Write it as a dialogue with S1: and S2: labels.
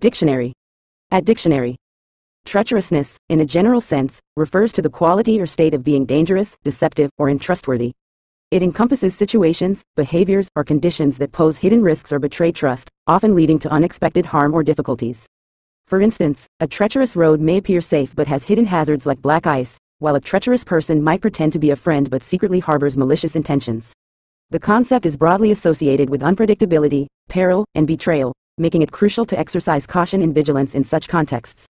S1: Dictionary. At dictionary. Treacherousness, in a general sense, refers to the quality or state of being dangerous, deceptive, or untrustworthy. It encompasses situations, behaviors, or conditions that pose hidden risks or betray trust, often leading to unexpected harm or difficulties. For instance, a treacherous road may appear safe but has hidden hazards like black ice, while a treacherous person might pretend to be a friend but secretly harbors malicious intentions. The concept is broadly associated with unpredictability, peril, and betrayal, making it crucial to exercise caution and vigilance in such contexts.